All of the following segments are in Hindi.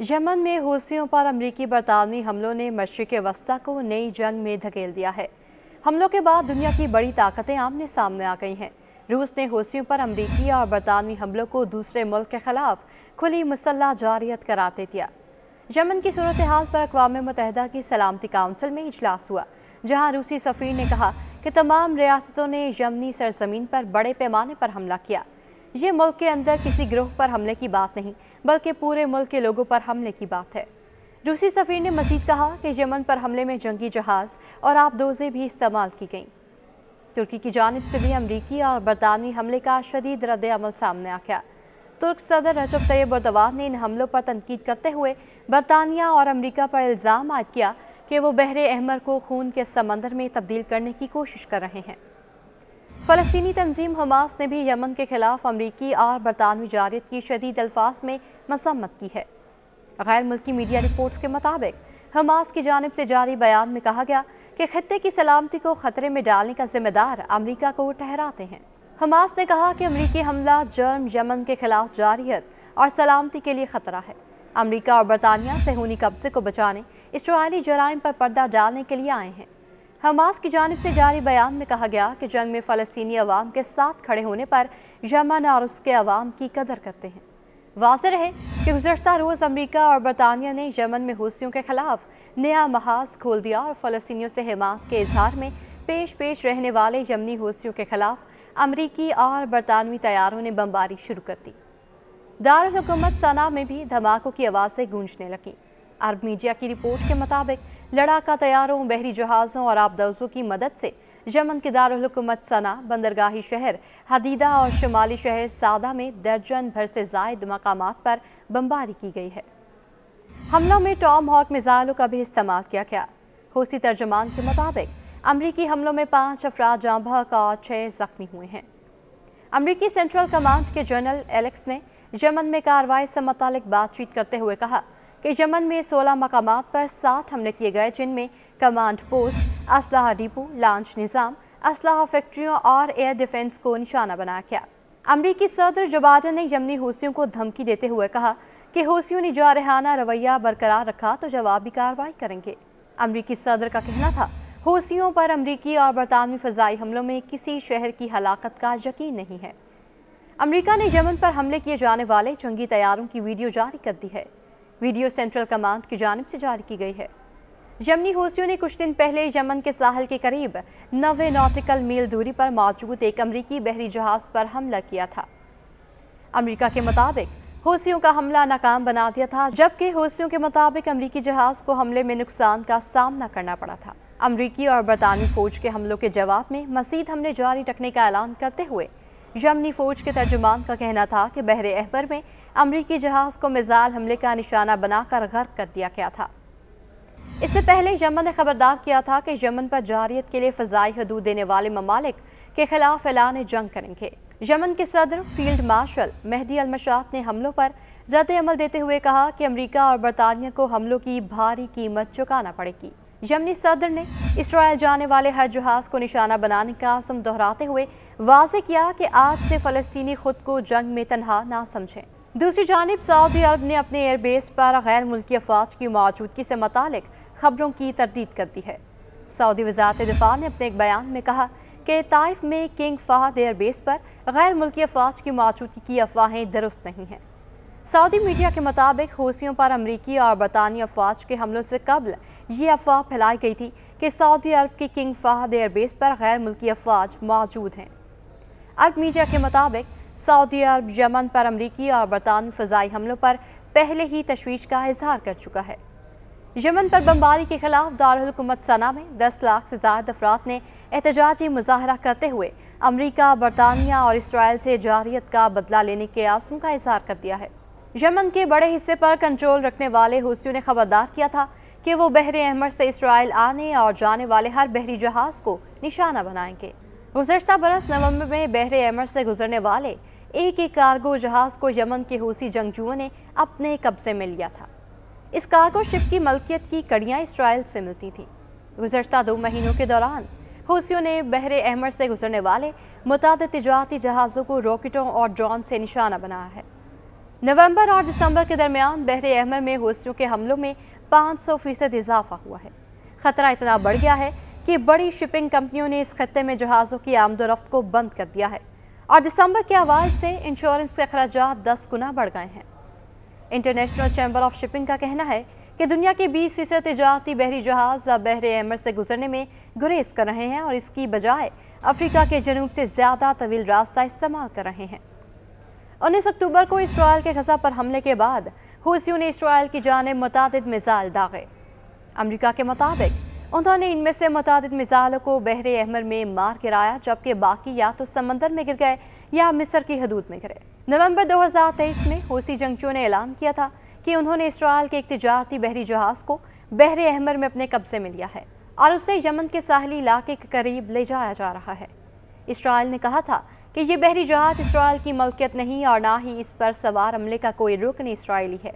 यमन में हूसियों पर अमरीकी बरतानवी हमलों ने मशरक वस्ता को नई जंग में धकेल दिया है। हमलों के बाद दुनिया की बड़ी ताकतें आमने सामने आ गई हैं। रूस ने हूसियों पर अमरीकी और बरतानवी हमलों को दूसरे मुल्क के खिलाफ खुली मुसल्ला जारियत करार दे दिया। यमन की सूरत हाल पर अकवा मुतहदा की सलामती काउंसिल में इजलास हुआ, जहाँ रूसी सफ़ीर ने कहा कि तमाम रियासतों ने यमनी सरजमीन पर बड़े पैमाने पर हमला किया। ये मुल्क के अंदर किसी ग्रोह पर हमले की बात नहीं बल्कि पूरे मुल्क के लोगों पर हमले की बात है। रूसी सफ़ीर ने मजीद कहा कि यमन पर हमले में जंगी जहाज़ और आबदोज़ें भी इस्तेमाल की गईं। तुर्की की जानब से भी अमरीकी और बरतानवी हमले का शदीद रद्द अमल सामने आ गया। तुर्क सदर रजब तैयब बरदवान ने इन हमलों पर तनकीद करते हुए बरतानिया और अमरीका पर इल्ज़ाम आयद किया कि वो बहरे अहमर को खून के समंदर में तब्दील करने की कोशिश कर रहे हैं। फ़लस्तनी तंजीम हमास ने भी यमन के खिलाफ अमरीकी और बरतानवी जारियत की शदीद अल्फाज में मसम्मत की है। गैर मुल्की मीडिया रिपोर्ट्स के मुताबिक, हमास की जानब से जारी बयान में कहा गया कि खत्े की सलामती को खतरे में डालने का जिम्मेदार अमरीका को ठहराते हैं। हमास ने कहा कि अमरीकी हमला जर्म यमन के खिलाफ जारियत और सलामती के लिए खतरा है। अमरीका और बरतानिया सेहूनी कब्जे को बचाने इसराइली जराइम पर पर्दा डालने के लिए आए हैं। हमास की जानब से जारी बयान में कहा गया कि जंग में फ़लस्तनी अवाम के साथ खड़े होने पर यमन और उसके अवाम की कदर करते हैं। वाज रहे कि गुजशत रोज़ अमरीका और बरतानिया ने यमन में हूसियों के खिलाफ नया महाज खोल दिया और फ़लस्तियों से हिमात के इजहार में पेश पेश रहने वाले यमनी हूसियों के खिलाफ अमरीकी और बरतानवी तैयारों ने बमबारी शुरू कर दी। दारकूमत सना में भी धमाकों की आवाज़ें गूंजने लगीं। अरब मीडिया की रिपोर्ट के मुताबिक लड़ाका तैयारों, बहरी जहाज़ों और आबदोज़ों की मदद से यमन के दारकूमत सना, बंदरगाही शहर, हदीदा और शुमाली शहर सादा में दर्जन भर से जायद मकाम पर बमबारी की गई है। हमलों में टॉम हॉक मिज़ाइलों का भी इस्तेमाल किया गया। हौसी तर्जमान के मुताबिक, अमरीकी हमलों में पाँच अफराद जाँ बहक और छः जख्मी हुए हैं। अमरीकी सेंट्रल कमांड के जनरल एलेक्स ने यमन में कार्रवाई से मुतल बातचीत करते हुए कहा कि यमन में 16 मकाम पर साठ हमले किए गए, जिनमें कमांड पोस्ट, असलाह डिपो, लॉन्च निज़ाम, असलाह फैक्ट्रियों और एयर डिफेंस को निशाना बनाया गया। अमरीकी सदर जो बाइडन ने यमनी हूसियों को धमकी देते हुए कहा कि हूसियों ने जारहाना रवैया बरकरार रखा तो जवाबी कार्रवाई करेंगे। अमरीकी सदर का कहना था हूसियों पर अमरीकी और बरतानवी फ़जाई हमलों में किसी शहर की हलाकत का यकीन नहीं है। अमरीका ने यमन पर हमले किए जाने वाले जंगी तैयारों की वीडियो जारी कर दी है। वीडियो सेंट्रल कमांड की जानब से जारी की गई है। यमनी हूसियों ने कुछ दिन पहले यमन के साहल के करीब नवे नॉटिकल मील दूरी पर मौजूद एक अमरीकी बहरी जहाज़ पर हमला किया था। अमरीका के मुताबिक हूसियों का हमला नाकाम बना दिया था, जबकि हूसियों के मुताबिक अमरीकी जहाज़ को हमले में नुकसान का सामना करना पड़ा था। अमरीकी और बरतानी फौज के हमलों के जवाब में मसीद हमले जारी रखने का ऐलान करते हुए यमनी फौज के तर्जुमान का कहना था कि बहरे अहबर में अमरीकी जहाज़ को मिज़ाइल हमले का निशाना बनाकर गर्क कर दिया गया था। इससे पहले यमन ने खबरदार किया था कि यमन पर जारियत के लिए फ़जाई हदूद देने वाले ममालिक के खिलाफ ऐलान जंग करेंगे। यमन के सदर फ़ील्ड मार्शल मेहदी अलमशात ने हमलों पर रद्द अमल देते हुए कहा कि अमरीका और बरतानिया को हमलों की भारी कीमत चुकाना पड़ेगी। यमनी सदर ने इसराइल जाने वाले हर जहाज़ को निशाना बनाने का आसम दोहराते हुए वाज किया कि आज से फ़लस्तनी खुद को जंग में तनहा ना समझें। दूसरी जानब, सऊदी अरब ने अपने एयरबेस पर गैर मुल्की अफवाज की मौजूदगी से मुतल खबरों की तरदीद कर दी है। सऊदी वजारत दिफा ने अपने एक बयान में कहा कि ताइफ में किंग फहद एयरबेस पर गैर मुल्की अफवाज की मौजूदगी की अफवाहें दुरुस्त नहीं हैं। सऊदी मीडिया के मुताबिक हूसियों पर अमरीकी और बरतानी अफवाज के हमलों से कबल ये अफवाह फैलाई गई थी कि सऊदी अरब की किंग फहद एयरबेस पर गैर मुल्की अफवाज मौजूद हैं। अरब मीडिया के मुताबिक सऊदी अरब, यमन पर अमरीकी और बरतानी फ़जाई हमलों पर पहले ही तशवीश का इजहार कर चुका है। यमन पर बमबारी के खिलाफ दारकूमत सना में दस लाख से ज़्यादा अफराद ने एहतजाजी मुजाहरा करते हुए अमरीका, बरतानिया और इसराइल से जारियत का बदला लेने के आसम का इजहार कर दिया है। यमन के बड़े हिस्से पर कंट्रोल रखने वाले हूसियों ने खबरदार किया था कि वो बहरे अहमद से इसराइल आने और जाने वाले हर बहरी जहाज़ को निशाना बनाएँगे। गुजशत बरस नवंबर में बहरे अहमद से गुजरने वाले एक एक कार्गो जहाज़ को यमन के हूसी जंगजुओं ने अपने कब्जे में लिया था। इस कार्गो शिप की मलकियत की कड़ियाँ इसराइल से मिलती थीं। गुजशत दो महीनों के दौरान हूसियों ने बहरे अहमद से गुजरने वाले मुताद तजारती जहाज़ों को रॉकेटों और ड्रोन से निशाना बनाया है। नवंबर और दिसंबर के दरमियान बहरे अहमर में हौसियों के हमलों में 500 फ़ीसद इजाफा हुआ है। खतरा इतना बढ़ गया है कि बड़ी शिपिंग कंपनियों ने इस खत्ते में जहाज़ों की आमदोरफ्त को बंद कर दिया है और दिसंबर के आवाज़ से इंश्योरेंस के अखराज दस गुना बढ़ गए हैं। इंटरनेशनल चैम्बर ऑफ़ शिपिंग का कहना है कि दुनिया के 20 फ़ीसद तजारती बहरी जहाज़ बहरे अहमर से गुजरने में गुरेज कर रहे हैं और इसकी बजाय अफ्रीका के जनूब से ज़्यादा तवील रास्ता इस्तेमाल कर रहे हैं। उन्नीस अक्टूबर को इसराइल के गजा पर हमले के बाद हुसियों ने इसराइल की जानब मुतद मिसाइल दागे। अमरीका के मुताबिक, उन्होंने इनमें से मुतद मिसाइलों को बहरे अहमर में मार गिराया, जबकि बाकी या तो समंदर में गिर गए या मिस्र की हदूद में गिरे। नवंबर 2023 में हूसी जंगचू ने ऐलान किया था कि उन्होंने इसराइल के एक तजारती बहरी जहाज़ को बहरे अहमर में अपने कब्जे में लिया है और उसे यमन के साहली इलाके के करीब ले जाया जा रहा है। इसराइल ने कहा था कि ये बहरी जहाज़ इसराइल की मलकियत नहीं और ना ही इस पर सवार हमले का कोई रुकन इसराइली है।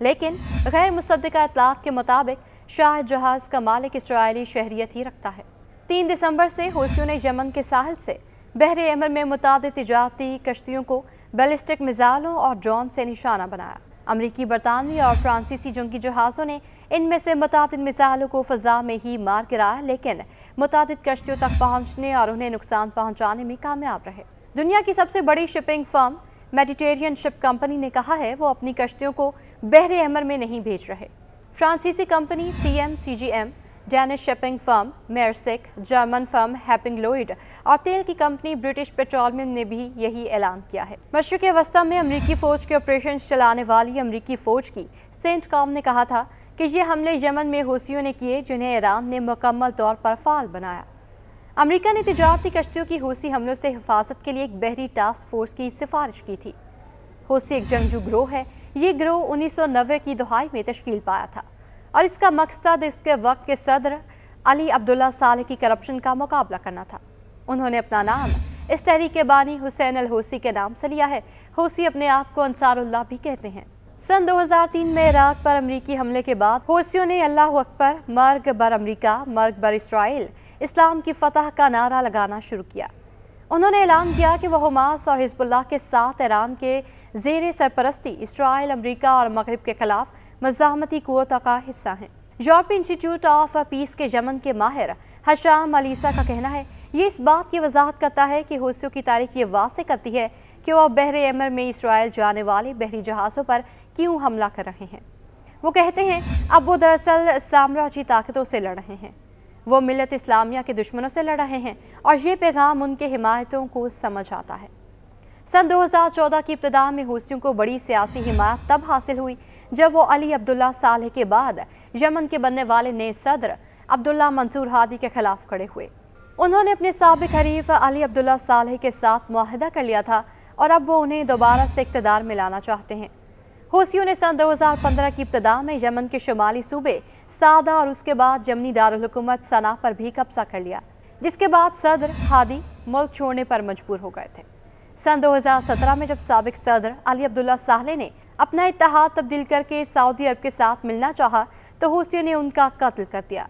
लेकिन गैर मुसदा इतलाक के मुताबिक शायद जहाज़ का मालिक इसराइली शहरीत ही रखता है। तीन दिसंबर से हौसियों ने यमन के साहल से बहरे अमर में मुताद तजारती कश्तियों को बैलिस्टिक मिज़ालों और ड्रोन से निशाना बनाया। अमरीकी बरतानवी और फ्रांसीसी जंगी जहाज़ों ने इनमें से मुताद मिसाइलों को फ़जा में ही मार गिराया लेकिन मुताद कश्तियों तक पहुँचने और उन्हें नुकसान पहुँचाने में कामयाब रहे। दुनिया की सबसे बड़ी shipping firm Mediterranean ship company ने कहा है, वो अपनी कश्तियों को बहरे अमर में नहीं भेज रहे। फ्रांसीसी company C M C G M Danish shipping firm Maersk, German firm Hapag Lloyd और तेल की कंपनी ब्रिटिश पेट्रोलियम ने भी यही ऐलान किया है। मशरक वस्ता में अमरीकी फ़ौज के ऑपरेशन चलाने वाली अमरीकी फ़ौज की सेंट कॉम ने कहा था कि ये हमले यमन में हूसियों ने किए, जिन्हें ईरान ने मुकम्मल तौर पर फाल बनाया। अमरीका ने तजारती कश्तियों की हूसी हमलों से हिफाजत के लिए एक बहरी टास्क फोर्स की सिफारिश की थी। हूसी एक जंगजू ग्रोह है। ये ग्रोह उन्नीस सौ नब्बे की दुहाई में तश्कील पाया था। और इसका मकसद इसके वक्त के सदर अली अब्दुल्ला साल की करप्शन का मुकाबला करना था। उन्होंने अपना नाम इस तहरीक बानी हुसैन अल होसी के नाम से लिया है। होसी अपने आप को अंसारुल्लाह भी कहते हैं। सन 2003 में इराक पर अमरीकी हमले के बाद होसियों ने अल्लाह अकबर, मर्ग बर अमरीका, मर्ग बर इसराइल, इस्लाम की फतह का नारा लगाना शुरू किया। उन्होंने ऐलान किया कि वह हमास और हिजबुल्लाह के साथ ईरान के जेर सरपरस्ती, इसराइल, अमरीका और मगरब के खिलाफ मजामती कुत का हिस्सा हैं। यूरोपीय इंस्टीट्यूट ऑफ़ पीस के यमन के माहिर हशाम अलीसा का कहना है, ये इस बात की वजाहत करता है कि हौसियों की तारीख ये वासे करती है कि वह बहरे अमर में इसराइल जाने वाले बहरी जहाज़ों पर क्यों हमला कर रहे हैं? वो कहते हैं, अब वो दरअसल साम्राज्य ताकतों से लड़ रहे हैं। वो मिलत इस्लामिया के दुश्मनों से लड़ रहे हैं और ये पैगाम उनके हिमायतों को समझ आता है। सन 2014 की इब्तदा में हूसियों को बड़ी सियासी हिमायत तब हासिल हुई जब वो अली अब्दुल्ला साल के बाद यमन के बनने वाले नए सदर अब्दुल्ला मंसूर हादी के खिलाफ खड़े हुए। उन्होंने अपने सबक हरीफ अली अब्दुल्ला साल के साथ माहिदा कर लिया था और अब वो उन्हें दोबारा से इकतदार में लाना चाहते हैं। हूसियों ने सन 2015 की इब्तदा में यमन के शुमाली सूबे, सादा और उसके बाद जमनी दारकूमत सना पर भी कब्जा कर लिया, जिसके बाद सदर, हादी मुल्क छोड़ने पर मजबूर हो गए थे। सन 2017 में जब सबक सदर अली अब्दुल्ला साहले ने अपना इतिहाद तब्दील करके सऊदी अरब के साथ मिलना चाहा तो हूसियों ने उनका कत्ल कर दिया।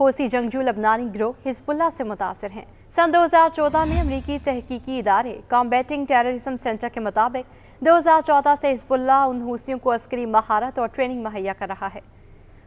हूसी जंगजू लबनानी ग्रोह हिजबुल्ला से मुतासर हैं। सन 2014 में अमरीकी तहकीकी इदारे कॉम्बेटिंग टेररिज्म सेंटर के मुताबिक 2014 से हिजबुल्ला उन हूसियों को अस्करी महारत और ट्रेनिंग मुहैया कर रहा है।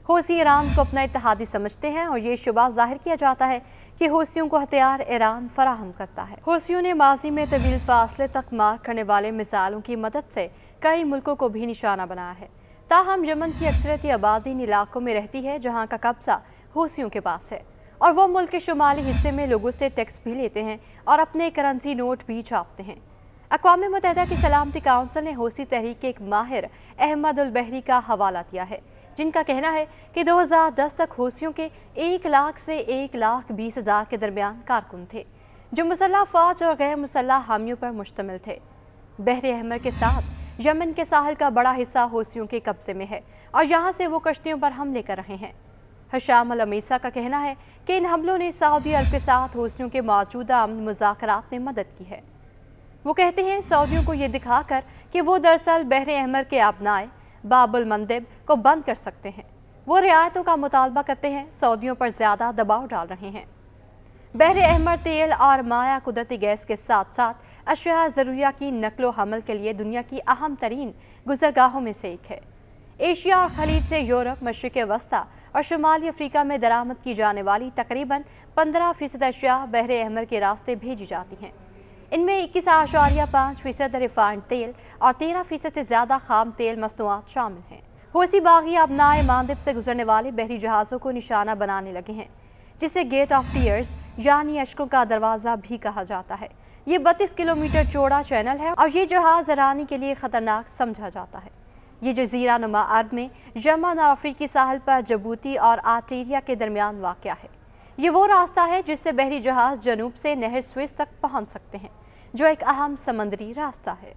हूसी ईरान को अपना इतिहादी समझते हैं और ये शुबा ज़ाहिर किया जाता है कि हूसियों को हथियार ईरान फराहम करता है। हूसियों ने माजी में तवील फासले तक मार करने वाले मिसाइलों की मदद से कई मुल्कों को भी निशाना बनाया है। ताहम यमन की अक्सरती आबादी इन इलाकों में रहती है जहाँ का कब्जा हूसियों के पास है। और वो मुल्क के शुमाली हिस्से में लोगों से टैक्स भी लेते हैं और अपने करेंसी नोट भी छापते हैं। अकवा मुतहदा की सलामती काउंसिल ने हौसी तहरीक के एक माहिर अहमद उलबहरी का हवाला दिया है, जिनका कहना है कि 2010 तक हौसियों के एक लाख से एक लाख बीस हज़ार के दरमियान कारकुन थे, जो मुसल्ह फौज और गैर मुसल्ह हामियों पर मुश्तमिल थे। बहर अहमर के साथ यमन के साहल का बड़ा हिस्सा हौसियों के कब्जे में है और यहाँ से वो कश्तियों पर हमले कर रहे हैं। हशाम अमीसा का कहना है कि इन हमलों ने सऊदी अरब के साथ हौसियों के मौजूदा अमन मुजाकर में मदद की है। वो कहते हैं, सऊदियों को ये दिखाकर कि वो दरअसल बहर अहमर के अपनाए बाबुल मंदिब को बंद कर सकते हैं। वो रियायतों का मुतालबा करते हैं, सऊदियों पर ज़्यादा दबाव डाल रहे हैं। बहर अहमर तेल और माया कुदरती गैस के साथ साथ अशिया ज़रूरिया की नकलो हमल के लिए दुनिया की अहम तरीन गुजरगाहों में से एक है। एशिया और खलीज से यूरोप मशरक वस्ता और शुमाली अफ्रीका में दरामद की जाने वाली तकरीबन 15 फ़ीसद अशिया बहर अहमर के रास्ते भेजी जाती हैं। इनमें इक्कीस आशारिया, पाँच फ़ीसद रिफाइंड तेल और तेरह फ़ीसद से ज़्यादा खाम तेल मसनूआत शामिल हैं। होसी बागी अब नाए मानदिब से गुजरने वाले बहरी जहाज़ों को निशाना बनाने लगे हैं, जिसे गेट ऑफ़ टीयर्स यानी अशकों का दरवाज़ा भी कहा जाता है। ये बत्तीस किलोमीटर चौड़ा चैनल है और ये जहाज़ ईरानी के लिए ख़तरनाक समझा जाता है। ये जजीरा नुमा अरब में यमन और अफ्रीकी साहल पर जबूती और आटेरिया के दरमियान वाक़ है। ये वो रास्ता है जिससे बहरी जहाज़ जनूब से नहर स्विस तक पहुँच सकते हैं, जो एक अहम समंदरी रास्ता है।